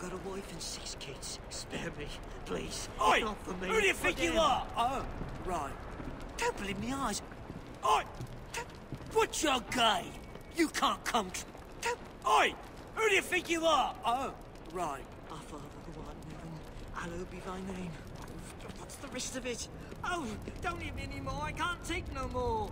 got a wife and six kids. Spare me, please. Oi! Not for me. Who do you think you are? Oh, right. Don't believe me eyes. Oi! What's your guy? You can't come to... Oi! Who do you think you are? Oh, right. Our Father who art in heaven, hallowed be thy name. Oh, what's the rest of it? Oh, don't hit me anymore. I can't take no more.